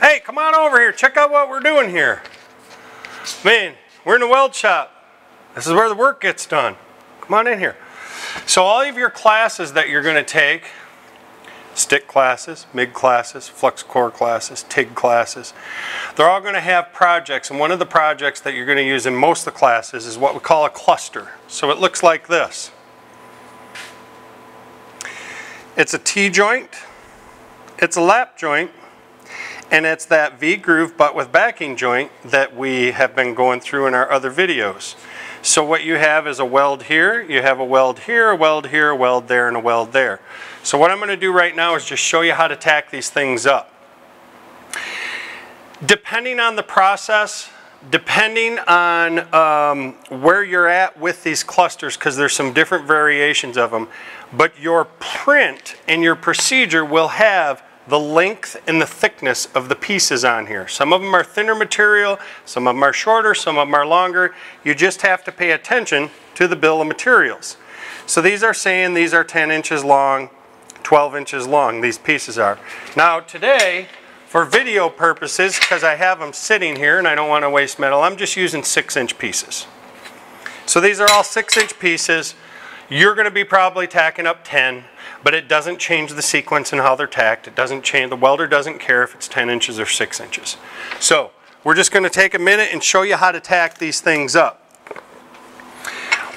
Hey, come on over here. Check out what we're doing here. Man, we're in the weld shop. This is where the work gets done. Come on in here. So all of your classes that you're going to take, stick classes, MIG classes, flux core classes, TIG classes, they're all going to have projects. And one of the projects that you're going to use in most of the classes is what we call a cluster. So it looks like this. It's a T-joint, it's a lap joint, and it's that V-groove butt with backing joint that we have been going through in our other videos. So what you have is a weld here, you have a weld here, a weld here, a weld there, and a weld there. So what I'm going to do right now is just show you how to tack these things up. Depending on the process, depending on um, where you're at with these clusters, because there's some different variations of them, but your print and your procedure will have the length and the thickness of the pieces on here. Some of them are thinner material, some of them are shorter, some of them are longer. You just have to pay attention to the bill of materials. So these are saying these are 10 inches long, 12 inches long, these pieces are. Now today, for video purposes, because I have them sitting here and I don't want to waste metal, I'm just using six inch pieces. So these are all six inch pieces. You're going to be probably tacking up 10 but it doesn't change the sequence and how they're tacked. It doesn't change, the welder doesn't care if it's 10 inches or 6 inches. So we're just going to take a minute and show you how to tack these things up.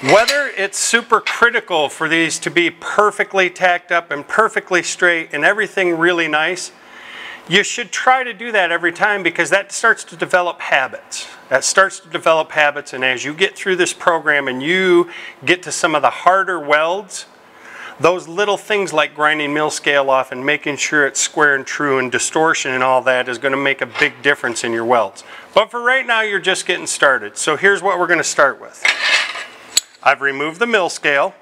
Whether it's super critical for these to be perfectly tacked up and perfectly straight and everything really nice, you should try to do that every time because that starts to develop habits. That starts to develop habits and as you get through this program and you get to some of the harder welds, those little things like grinding mill scale off and making sure it's square and true and distortion and all that is going to make a big difference in your welds. But for right now, you're just getting started. So here's what we're going to start with. I've removed the mill scale.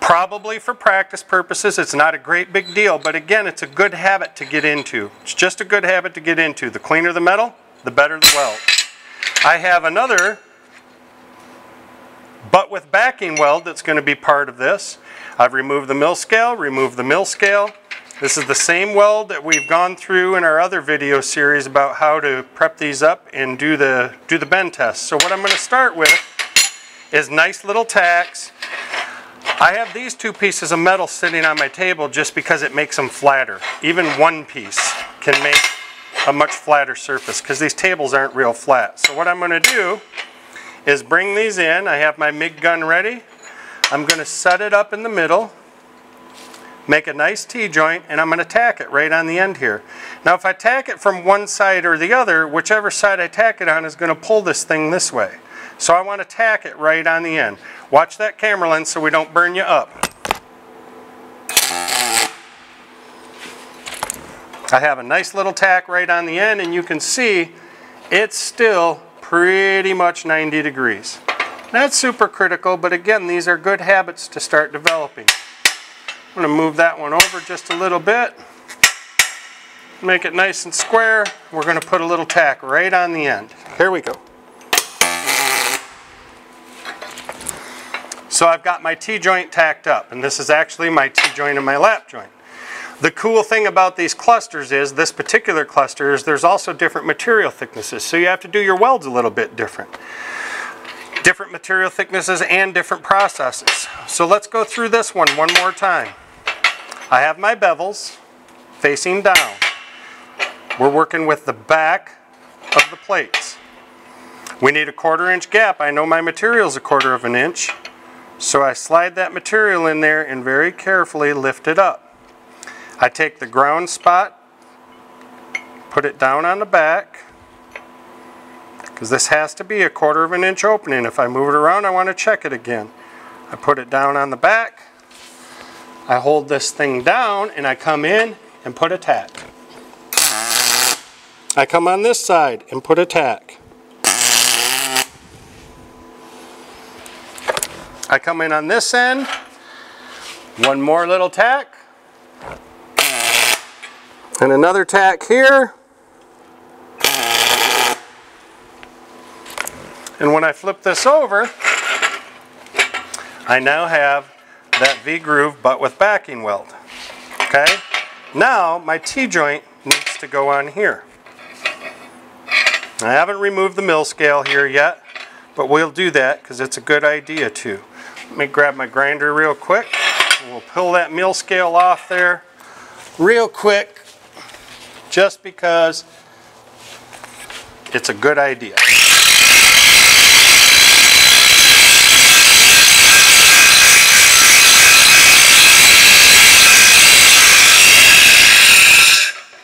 Probably for practice purposes, it's not a great big deal, but again, it's a good habit to get into. It's just a good habit to get into. The cleaner the metal, the better the weld. I have another butt with backing weld that's going to be part of this. I've removed the mill scale, removed the mill scale. This is the same weld that we've gone through in our other video series about how to prep these up and do the, do the bend test. So what I'm going to start with is nice little tacks. I have these two pieces of metal sitting on my table just because it makes them flatter. Even one piece can make a much flatter surface because these tables aren't real flat. So what I'm going to do is bring these in. I have my MIG gun ready. I'm going to set it up in the middle, make a nice T-joint, and I'm going to tack it right on the end here. Now if I tack it from one side or the other, whichever side I tack it on is going to pull this thing this way. So I want to tack it right on the end. Watch that camera lens so we don't burn you up. I have a nice little tack right on the end and you can see it's still pretty much 90 degrees. That's super critical, but again, these are good habits to start developing. I'm going to move that one over just a little bit. Make it nice and square. We're going to put a little tack right on the end. Here we go. So I've got my T-joint tacked up, and this is actually my T-joint and my lap joint. The cool thing about these clusters is, this particular cluster, is there's also different material thicknesses, so you have to do your welds a little bit different different material thicknesses and different processes. So let's go through this one one more time. I have my bevels facing down. We're working with the back of the plates. We need a quarter inch gap. I know my material is a quarter of an inch. So I slide that material in there and very carefully lift it up. I take the ground spot, put it down on the back, because this has to be a quarter of an inch opening. If I move it around, I want to check it again. I put it down on the back. I hold this thing down and I come in and put a tack. I come on this side and put a tack. I come in on this end, one more little tack, and another tack here, And when I flip this over, I now have that V-groove butt with backing weld. Okay? Now my T-joint needs to go on here. I haven't removed the mill scale here yet, but we'll do that because it's a good idea too. Let me grab my grinder real quick. We'll pull that mill scale off there real quick just because it's a good idea.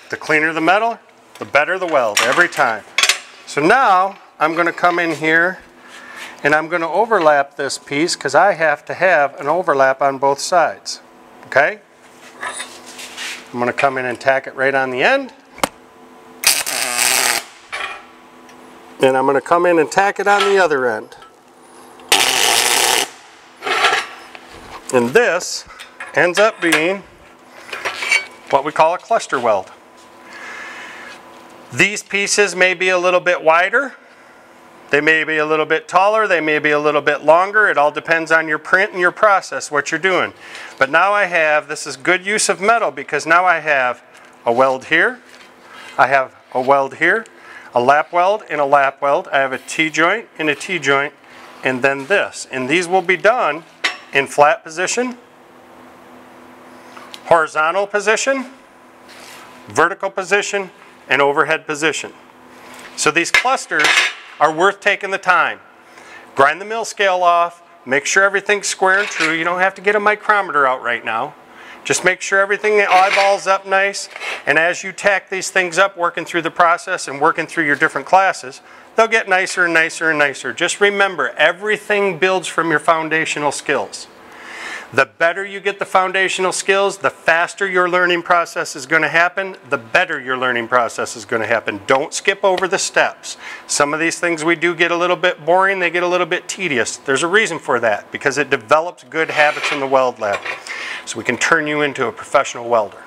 The cleaner the metal, the better the weld every time. So now I'm going to come in here and I'm going to overlap this piece because I have to have an overlap on both sides. Okay? I'm going to come in and tack it right on the end. And I'm going to come in and tack it on the other end. And this ends up being what we call a cluster weld. These pieces may be a little bit wider. They may be a little bit taller. They may be a little bit longer. It all depends on your print and your process, what you're doing. But now I have, this is good use of metal because now I have a weld here. I have a weld here, a lap weld and a lap weld. I have a T-joint and a T-joint and then this. And these will be done in flat position, horizontal position, vertical position, and overhead position. So these clusters are worth taking the time. Grind the mill scale off, make sure everything's square and true. You don't have to get a micrometer out right now. Just make sure everything eyeballs up nice. And as you tack these things up, working through the process and working through your different classes, they'll get nicer and nicer and nicer. Just remember, everything builds from your foundational skills. The better you get the foundational skills, the faster your learning process is going to happen, the better your learning process is going to happen. Don't skip over the steps. Some of these things we do get a little bit boring, they get a little bit tedious. There's a reason for that because it develops good habits in the weld lab. So we can turn you into a professional welder.